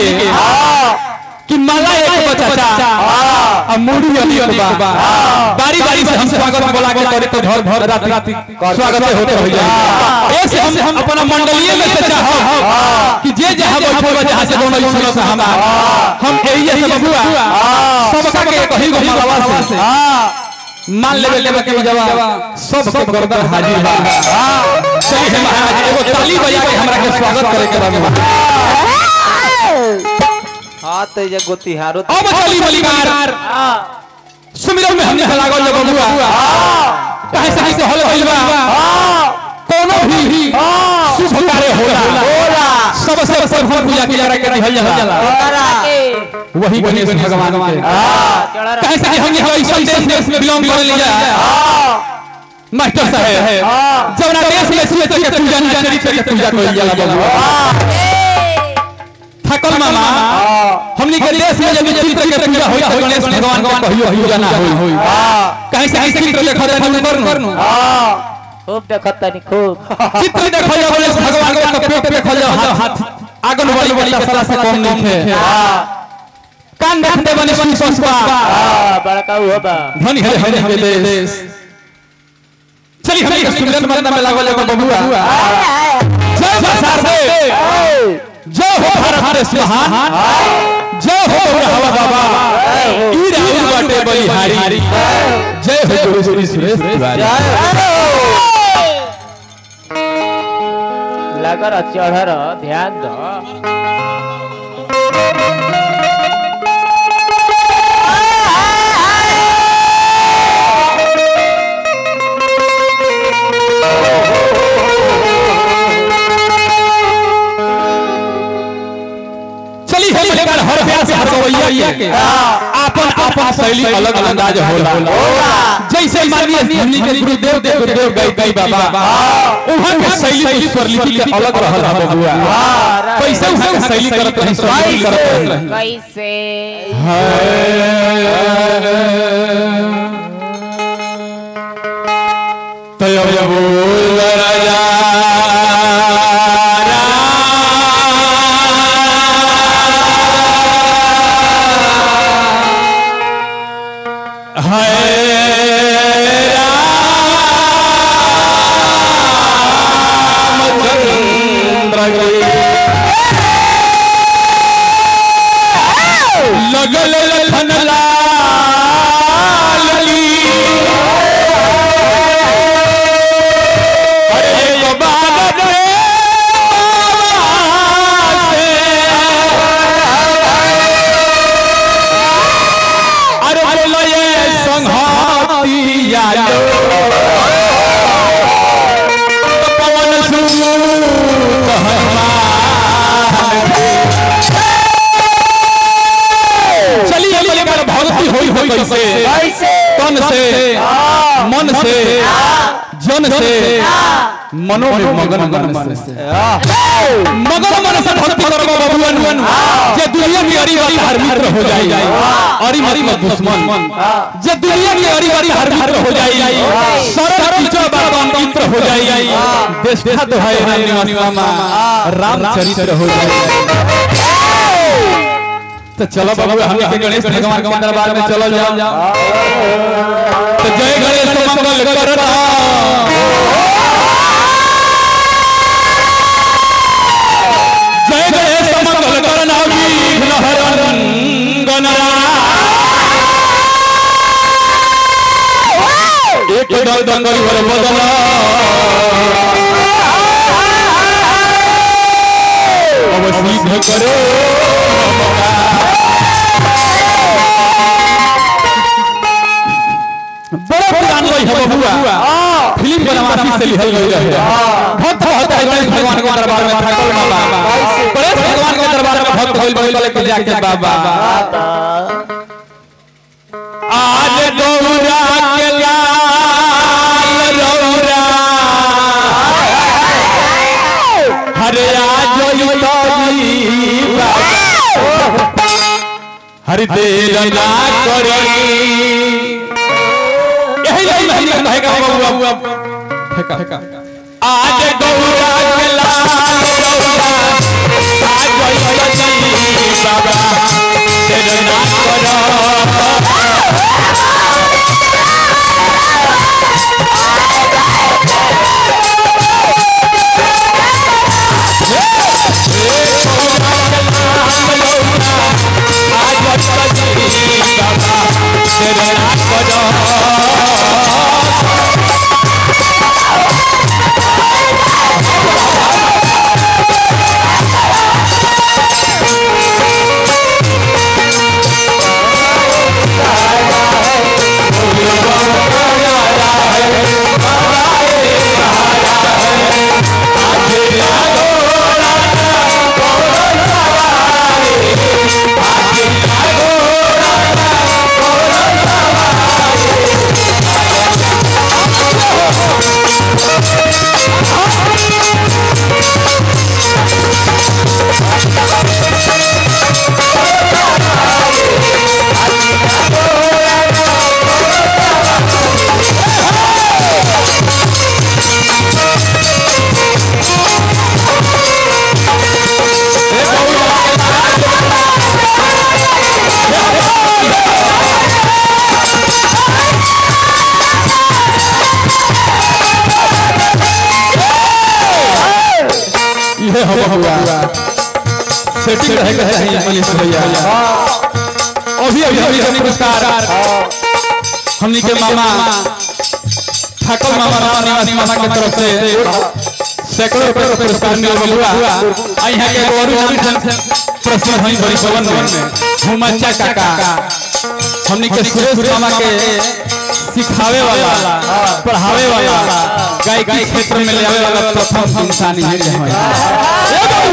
के कि माला एक बचाचा अब मुड़ी अली अली बा बारी बारी से हम स्वागत बोला के करे तो घर घर रात रात स्वागत होते हो जाए एक से हम हम अपना मंडलीय में से चाहो कि जे जहाँ बैठो बा जहाँ से दोनों सुनो से हम हम यही से बबुआ सबका के कही गो मालवा से मान लेवे लेवे के जवा सब के गर्दन हाजिर बा सही है महाराज एगो ताली बजा के हमरा के स्वागत करे के बा हाँ तो ये गोतिहारो अब चली बलिकार सुमिरन में हमने लागल जब बबुआ कहे सही से हल भइल बा। कोनो भी शुभ कार्य होला होला सबसे प्रथम पूजा की जारा के हल जाला। वही गणेश भगवान के। कहे सही हम यहाँ ऐसा देश देश में बिलोंग कर लिया। मास्टर साहब। जब ना देश में सूर्य के पूजा ना चरित्र के पूजा कइल जाला। बबुआ थकल मामा। हमनी के देश में जब चित्र के पूजा होई तो गणेश भगवान के कहियो पूजा ना होई। कहीं से कहीं चित्र देखो तनी करनु खूब देखत तनी खूब। चित्र देखो जा गणेश भगवान के तो पेट पे खोल हाथ। हाथ आगन वाली वाली सारा से कम नहीं है हाँ। कान देखते बने बने पुष्पा। हाँ बड़का हुआ बा धनी है हमनी के देश। चली हमनी के सुमिरन मंदिर में लागल एगो बबुआ। जय बसार दे जय हो भारत देश महान। जय हो हवा बाबा। ई राहुल बाटे बलिहारी। जय हो गुरु श्री सुरेश तिवारी। लगर चढ़र ध्यान दो। गवैया के? आपन आपन शैली अलग अंदाज होला जैसे मानिए हमनी के गुरुदेव देव गुरुदेव गई गई बाबा। उहाँ के शैली के स्वरलिपि के अलग रहल है बबुआ कैसे उहाँ के शैली करत रही स्वरलिपि करत रही कैसे तय बोल राजा। लगल जन से मनो में मगन मन से मगन मन से भक्ति करबो बबुअन जे दुनिया की अरी वाली हर मित्र हो जाई अरी मरी मत दुश्मन जे दुनिया की अरी वाली हर मित्र हो जाई सरल कीचो बाबा मित्र हो जाई देश का तो है निवास राम चरित्र हो जाई तो चलो बाबू हम के गणेश भगवान के दरबार में चलो जाओ तो जय गणेश मंगल करना दल दंगल भर बदला। अब सिद्ध करो। बड़ा पुरान वही है बबुआ। फ़िल्म बनवासी से लिखल गई रहे भक्त भक्त है भगवान के दरबार में ठाकुर बाबा? गणेश भगवान के दरबार में भक्त होइल बड़े वाले के बाबा। आज गौरा हरि दिल ना करे। यही तो यही मेहंदी है का बाबू बाबू फेंका फेंका आज गौरा के लाल गौरा। आज गौरा जी बाबा दिल ना करे सेटिंग रहे के चाहिए मनीष भैया अभी अभी अभी के पुरस्कार हमनी के मामा ठाकुर मामा राम निवासी मामा के तरफ़ से सैकड़ों रुपए का पुरस्कार मिल बबुआ आ यहाँ के और नाम से प्रश्न हई बड़ी पवन में हुमच्चा काका हमनी के सुरेश मामा के सिखावे वाला पढ़ावे वाला गायकी क्षेत्र में ले आवे वाला प्रथम इंसान ही है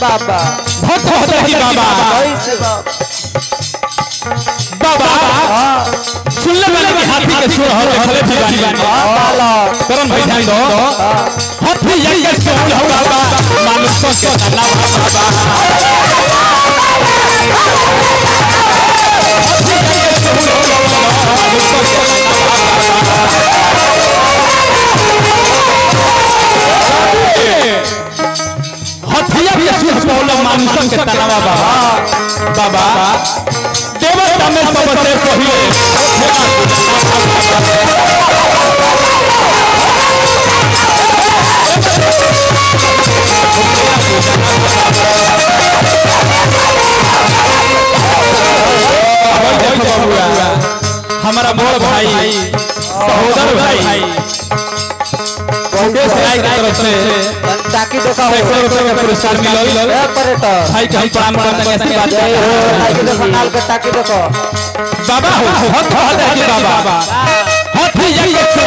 बाबा। बाबा बहुत बहुत है बाबा। बाबा। सुन ले मैंने हाथी के सुर हो खले दीवानी बाबा। करम भाई ध्यान दो। हाथी यज्ञ से उड़ हो बाबा मानुष के तला बाबा। हथिया मानुष के बाबा बाबा देवता में सबसे पहिले हमारा बड़ भाई। सहोदर भाई। मुकेश की तरफ़ से ताकि देखा सैकड़ों रुपए का पुरस्कार मिलल पर्यटक भाई के प्रणाम करते हैं? ऐसी बात जय हो ताकि देखो नाल के ताकि देखो। बाबा हो हथ हथ है बाबा। हथ ही यज्ञ से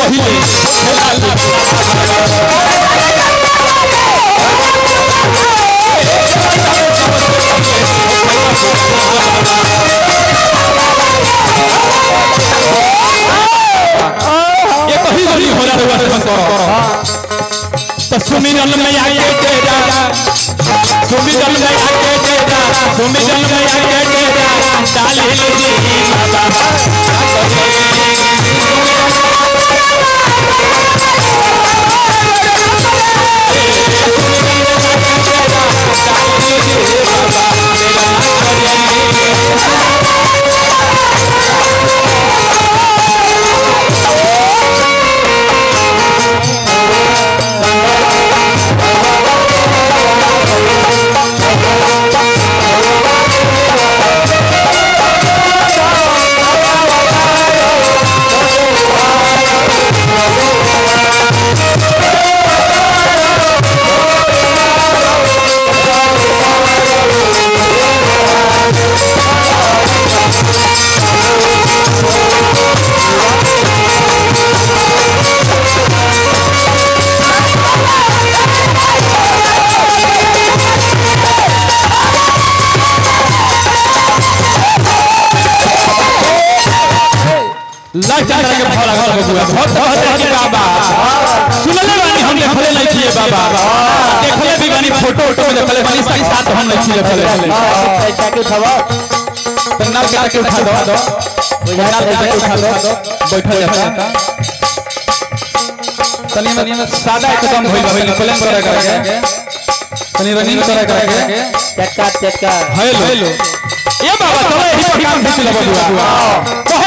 पहिले तो सुमिरन में आके तेरा सुमिरन में आके तेरा सुमिरन में आके तेरा डाली लीजिए बाबा लाइफ टाइम के भाव बबुआ बहुत बहुत है बाबा सुनले बानी हम देखले नहीं किए बाबा। देखले भी बानी फ़ोटो फ़ोटो में देखले बानी साथ हम नहीं छिले चले के उठावा तो के के उठा दो। बुझा नाम के के उठा दो। बैठा जाता। तनी मनी में सादा एकदम होई होई प्लेन करे करके तनी रनिंग करे करके चटका चटका। हेलो। ये बाबा चलो यही काम खींच बबुआ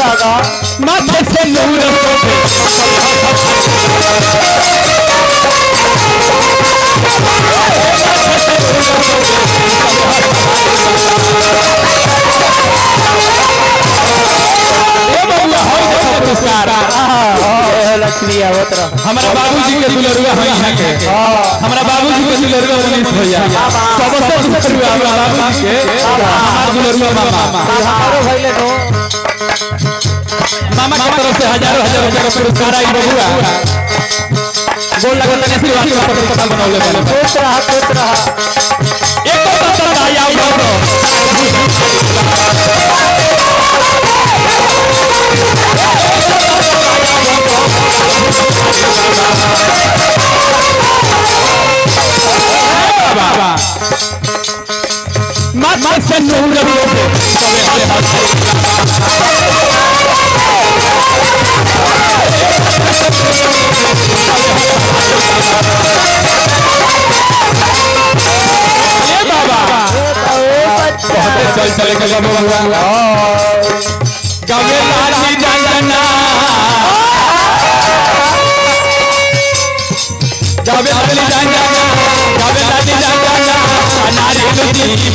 और आगा माथे से नूर हो आवत रह हमारा बाबूजी के दुलरुआ है यहाँ के। हमारा बाबूजी के दुलरुआ मनीष भैया सबसे दुलरुआ बाबूजी के। हमारा दुलरुआ मामा। हमारो भइले नो मामा की तरफ़ से हज़ारों हज़ारों का पुरस्कार आई बबुआ बोल लगा तने से वाली बात पर पता बनाओ ले सोच रहा सोच रहा एक और पत्र आया बाबा चल चल के सब हुआ। कवे लाली डंगना कवे लाली डंगना कवे लाली डंगना अनारे लुटी की